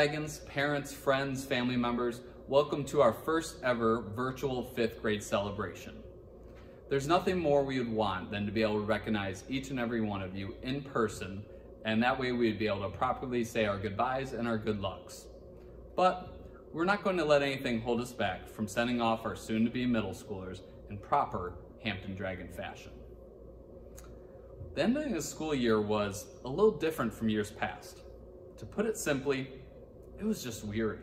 Dragons, parents, friends, family members, welcome to our first ever virtual fifth grade celebration. There's nothing more we would want than to be able to recognize each and every one of you in person, and that way we'd be able to properly say our goodbyes and our good lucks. But we're not going to let anything hold us back from sending off our soon-to-be middle schoolers in proper Hampden Dragon fashion. The ending of the school year was a little different from years past. To put it simply, it was just weary.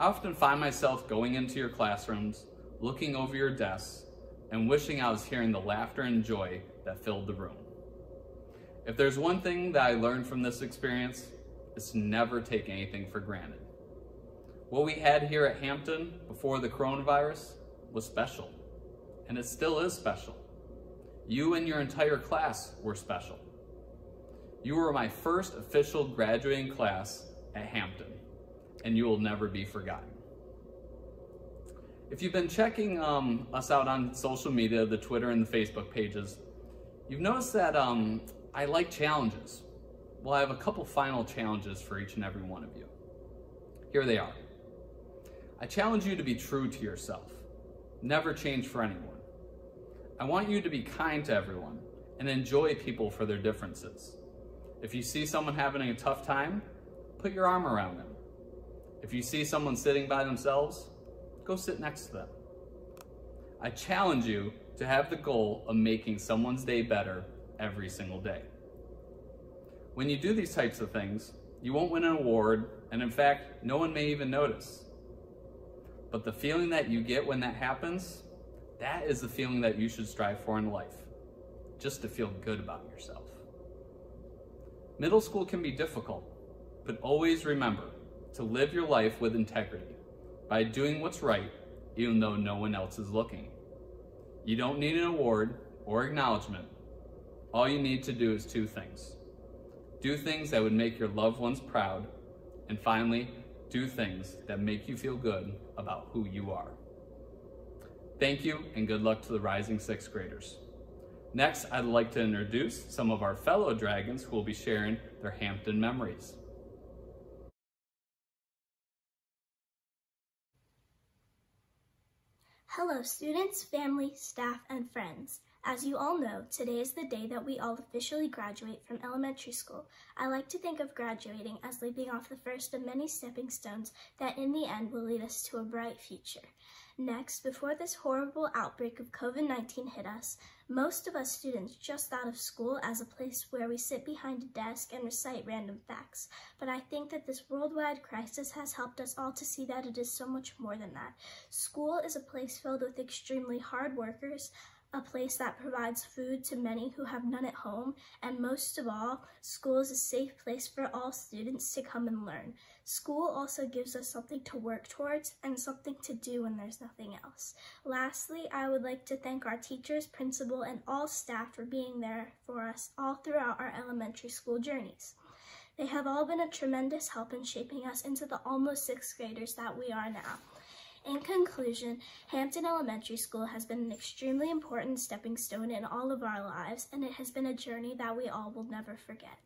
I often find myself going into your classrooms, looking over your desks, and wishing I was hearing the laughter and joy that filled the room. If there's one thing that I learned from this experience, it's never take anything for granted. What we had here at Hampden before the coronavirus was special, and it still is special. You and your entire class were special. You were my first official graduating class at Hampden, and you will never be forgotten. If you've been checking um, us out on social media, the Twitter and the Facebook pages, you've noticed that um, I like challenges. Well, I have a couple final challenges for each and every one of you. Here they are. I challenge you to be true to yourself. Never change for anyone. I want you to be kind to everyone and enjoy people for their differences. If you see someone having a tough time, put your arm around them. If you see someone sitting by themselves, go sit next to them. I challenge you to have the goal of making someone's day better every single day. When you do these types of things, you won't win an award, and in fact, no one may even notice. But the feeling that you get when that happens, that is the feeling that you should strive for in life, just to feel good about yourself. Middle school can be difficult, but always remember to live your life with integrity by doing what's right, even though no one else is looking. You don't need an award or acknowledgement. All you need to do is two things. Do things that would make your loved ones proud, and finally, do things that make you feel good about who you are. Thank you and good luck to the rising sixth graders. Next, I'd like to introduce some of our fellow dragons who will be sharing their Hampden memories. Hello students, family, staff, and friends. As you all know, today is the day that we all officially graduate from elementary school. I like to think of graduating as leaping off the first of many stepping stones that in the end will lead us to a bright future. Next, before this horrible outbreak of COVID-19 hit us, most of us students just thought of school as a place where we sit behind a desk and recite random facts. But I think that this worldwide crisis has helped us all to see that it is so much more than that. School is a place filled with extremely hard workers, a place that provides food to many who have none at home, and most of all, school is a safe place for all students to come and learn. School also gives us something to work towards and something to do when there's nothing else. Lastly, I would like to thank our teachers, principal, and all staff for being there for us all throughout our elementary school journeys. They have all been a tremendous help in shaping us into the almost sixth graders that we are now. In conclusion, Hampden Elementary School has been an extremely important stepping stone in all of our lives, and it has been a journey that we all will never forget.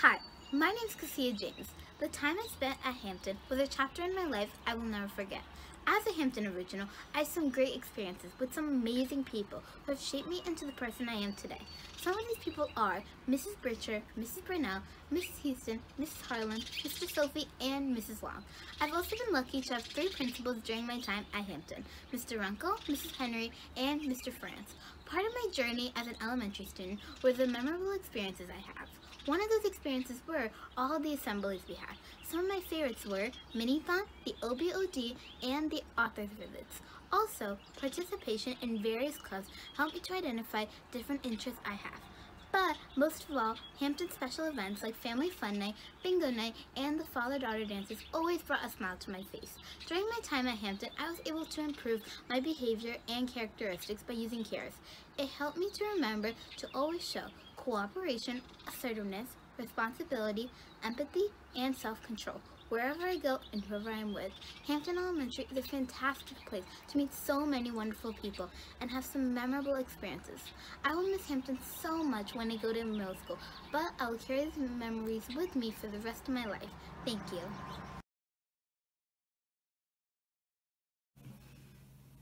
Hi, my name is Cassia James. The time I spent at Hampden was a chapter in my life I will never forget. As a Hampden original, I had some great experiences with some amazing people who have shaped me into the person I am today. Some of these people are Mrs. Britcher, Mrs. Brunell, Mrs. Houston, Mrs. Harlan, Mr. Sophie, and Mrs. Long. I've also been lucky to have three principals during my time at Hampden, Mr. Runkle, Mrs. Henry, and Mr. France. Part of my journey as an elementary student were the memorable experiences I have. One of those experiences were all the assemblies we had. Some of my favorites were Minithon, the OBOD, and the author's visits. Also, participation in various clubs helped me to identify different interests I have. But most of all, Hampden special events like Family Fun Night, Bingo Night, and the father-daughter dances always brought a smile to my face. During my time at Hampden, I was able to improve my behavior and characteristics by using CARES. It helped me to remember to always show cooperation, assertiveness, responsibility, empathy, and self-control. wherever I go and whoever I'm with. Hampden Elementary is a fantastic place to meet so many wonderful people and have some memorable experiences. I will miss Hampden so much when I go to middle school, but I will carry these memories with me for the rest of my life. Thank you.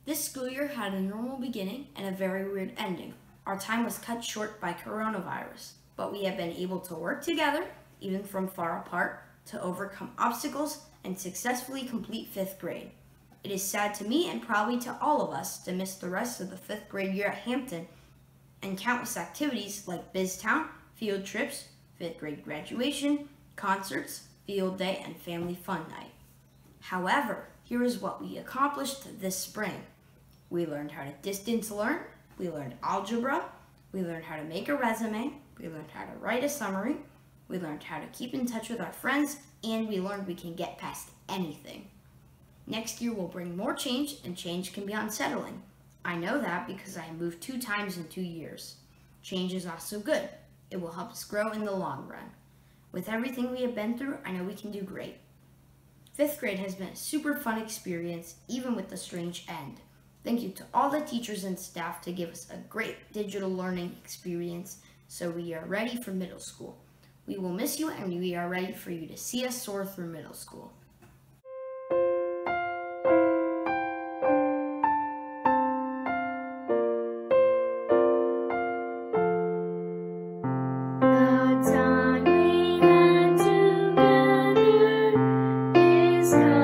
This school year had a normal beginning and a very weird ending. Our time was cut short by coronavirus, but we have been able to work together, even from far apart, to overcome obstacles and successfully complete fifth grade. It is sad to me and probably to all of us to miss the rest of the fifth grade year at Hampden and countless activities like BizTown, field trips, fifth grade graduation, concerts, field day, and family fun night. However, here is what we accomplished this spring. We learned how to distance learn, we learned algebra, we learned how to make a resume, we learned how to write a summary, we learned how to keep in touch with our friends, and we learned we can get past anything. Next year will bring more change, and change can be unsettling. I know that because I moved two times in two years. Change is also good. It will help us grow in the long run. With everything we have been through, I know we can do great. Fifth grade has been a super fun experience, even with the strange end. Thank you to all the teachers and staff to give us a great digital learning experience so we are ready for middle school. We will miss you and we are ready for you to see us soar through middle school. The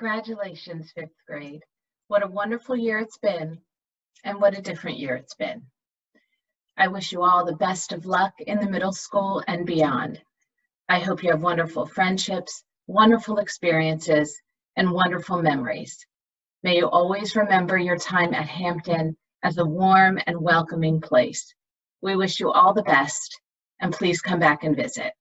Congratulations, fifth grade. What a wonderful year it's been, and what a different year it's been. I wish you all the best of luck in the middle school and beyond. I hope you have wonderful friendships, wonderful experiences, and wonderful memories. May you always remember your time at Hampden as a warm and welcoming place. We wish you all the best, and please come back and visit.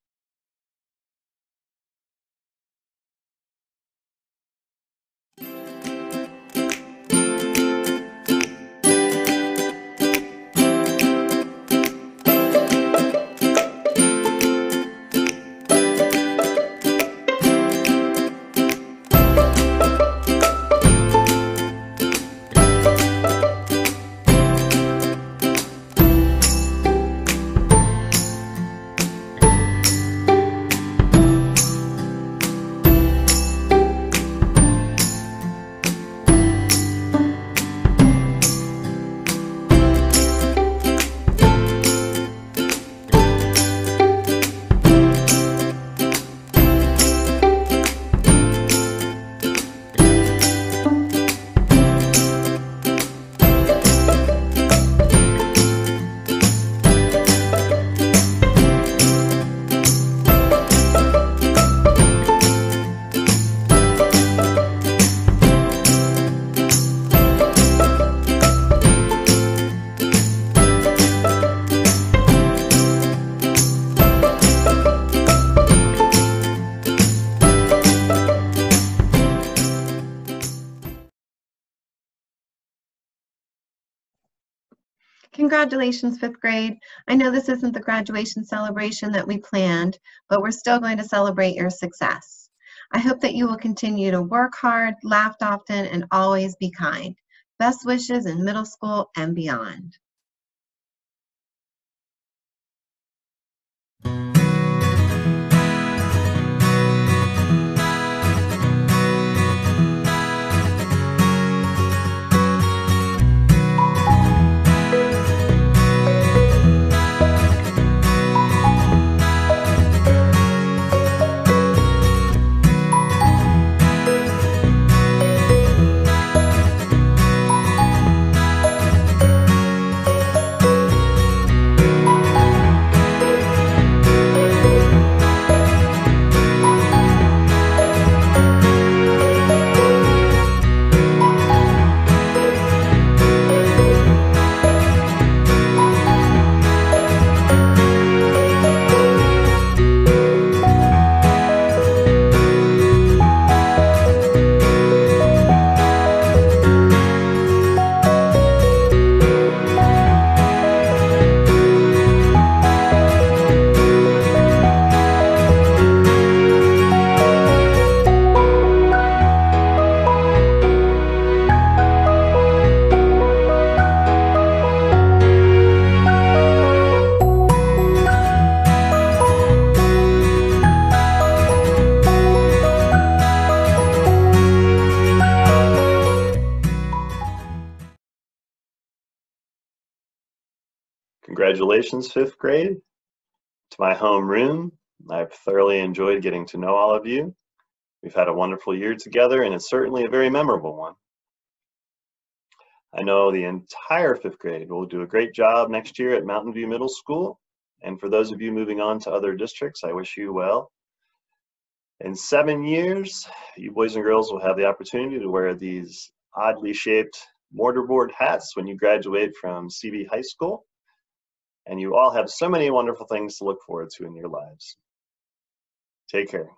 Congratulations, fifth grade. I know this isn't the graduation celebration that we planned, but we're still going to celebrate your success. I hope that you will continue to work hard, laugh often, and always be kind. Best wishes in middle school and beyond. Congratulations, fifth grade. To my home room, I've thoroughly enjoyed getting to know all of you. We've had a wonderful year together, and it's certainly a very memorable one. I know the entire fifth grade will do a great job next year at Mountain View Middle School. And for those of you moving on to other districts, I wish you well. In seven years, you boys and girls will have the opportunity to wear these oddly shaped mortarboard hats when you graduate from CV High School and you all have so many wonderful things to look forward to in your lives. Take care.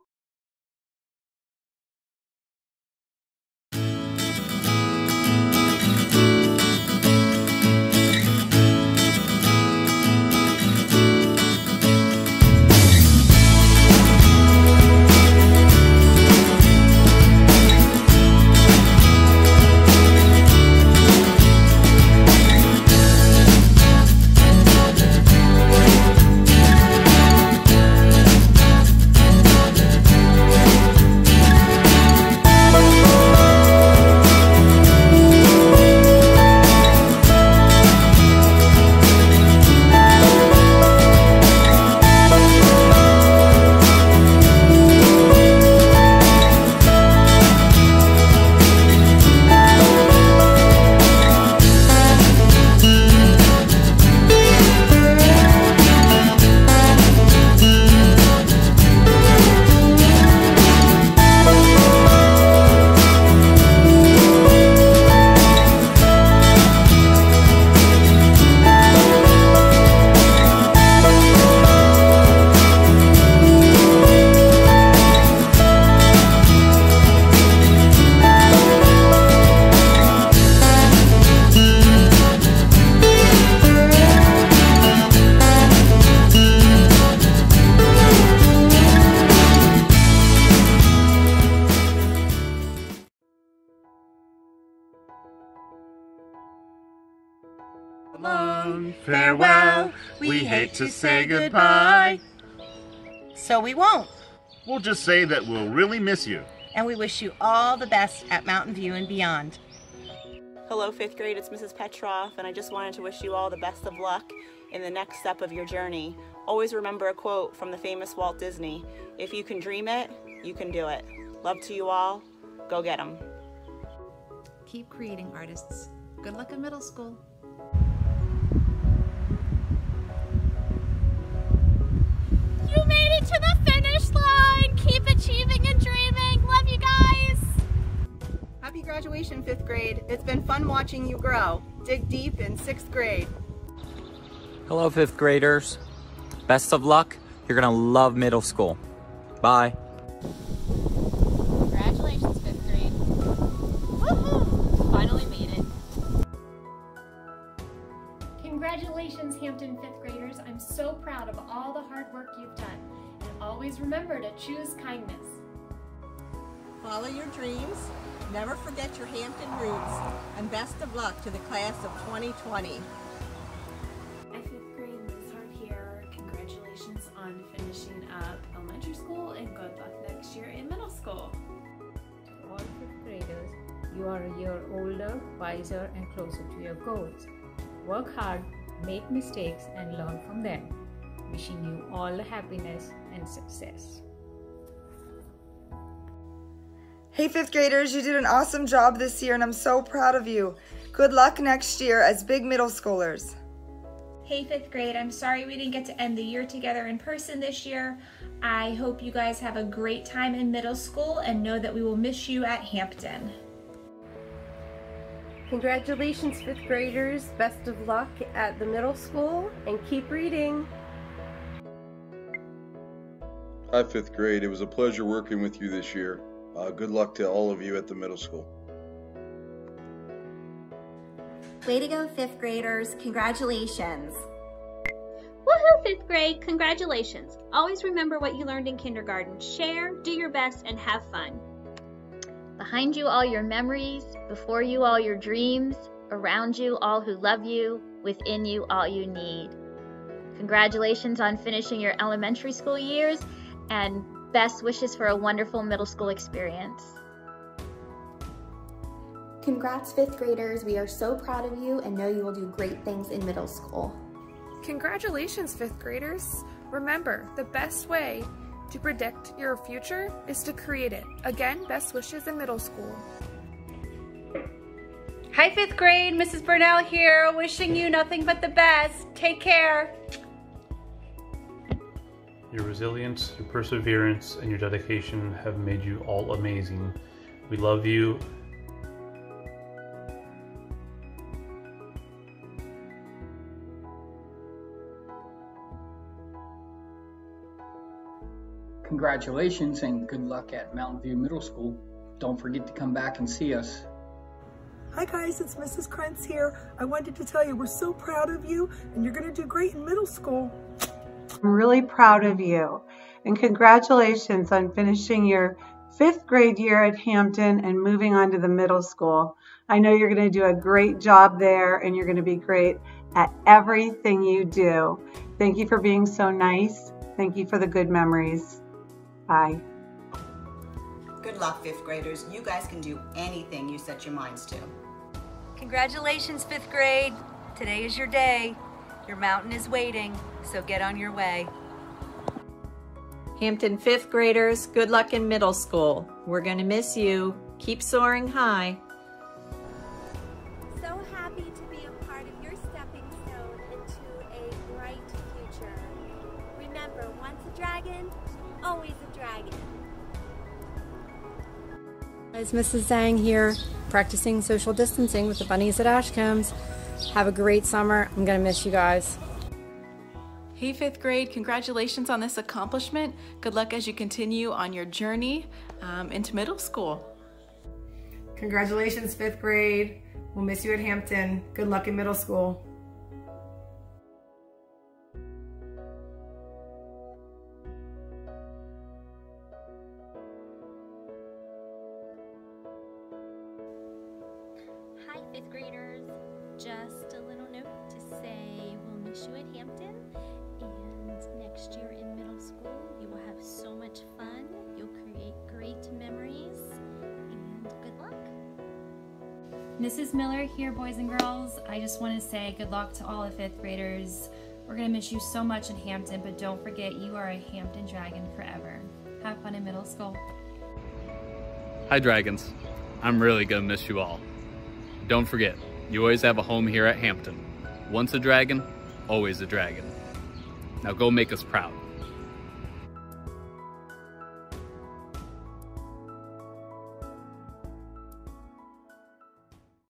To say goodbye. So we won't. We'll just say that we'll really miss you. And we wish you all the best at Mountain View and beyond. Hello, fifth grade. It's Mrs. Petroff, and I just wanted to wish you all the best of luck in the next step of your journey. Always remember a quote from the famous Walt Disney If you can dream it, you can do it. Love to you all. Go get them. Keep creating artists. Good luck in middle school. You made it to the finish line. Keep achieving and dreaming. Love you guys. Happy graduation, fifth grade. It's been fun watching you grow. Dig deep in sixth grade. Hello, fifth graders. Best of luck. You're going to love middle school. Bye. Congratulations, Hampden fifth graders. I'm so proud of all the hard work you've done. And always remember to choose kindness. Follow your dreams. Never forget your Hampden roots. And best of luck to the class of 2020. Hi, fifth grade, Ms. Hart here. Congratulations on finishing up elementary school and good luck next year in middle school. To all fifth graders, you are a year older, wiser, and closer to your goals. Work hard, make mistakes, and learn from them. Wishing you all the happiness and success. Hey, fifth graders, you did an awesome job this year, and I'm so proud of you. Good luck next year as big middle schoolers. Hey, fifth grade, I'm sorry we didn't get to end the year together in person this year. I hope you guys have a great time in middle school and know that we will miss you at Hampden. Congratulations, fifth graders. Best of luck at the middle school and keep reading. Hi, fifth grade. It was a pleasure working with you this year. Uh, good luck to all of you at the middle school. Way to go, fifth graders. Congratulations. Woohoo, fifth grade. Congratulations. Always remember what you learned in kindergarten. Share, do your best, and have fun. Behind you, all your memories. Before you, all your dreams. Around you, all who love you. Within you, all you need. Congratulations on finishing your elementary school years and best wishes for a wonderful middle school experience. Congrats, fifth graders. We are so proud of you and know you will do great things in middle school. Congratulations, fifth graders. Remember, the best way to predict your future is to create it. Again, best wishes in middle school. Hi, fifth grade. Mrs. Burnell here, wishing you nothing but the best. Take care. Your resilience, your perseverance, and your dedication have made you all amazing. We love you. Congratulations and good luck at Mountain View Middle School. Don't forget to come back and see us. Hi guys, it's Mrs. Krentz here. I wanted to tell you we're so proud of you and you're going to do great in middle school. I'm really proud of you and congratulations on finishing your fifth grade year at Hampden and moving on to the middle school. I know you're going to do a great job there and you're going to be great at everything you do. Thank you for being so nice. Thank you for the good memories. Bye. Good luck, fifth graders. You guys can do anything you set your minds to. Congratulations, fifth grade. Today is your day. Your mountain is waiting, so get on your way. Hampden fifth graders, good luck in middle school. We're going to miss you. Keep soaring high. Guys, Mrs. Zhang here, practicing social distancing with the bunnies at Ashcombe's. Have a great summer. I'm going to miss you guys. Hey, fifth grade, congratulations on this accomplishment. Good luck as you continue on your journey um, into middle school. Congratulations, fifth grade. We'll miss you at Hampden. Good luck in middle school. Hi, fifth graders. Just a little note to say we'll miss you at Hampden. And next year in middle school, you will have so much fun. You'll create great memories. And good luck. Mrs. Miller here, boys and girls. I just want to say good luck to all the fifth graders. We're going to miss you so much in Hampden, but don't forget you are a Hampden Dragon forever. Have fun in middle school. Hi, Dragons. I'm really gonna miss you all. Don't forget, you always have a home here at Hampden. Once a dragon, always a dragon. Now go make us proud.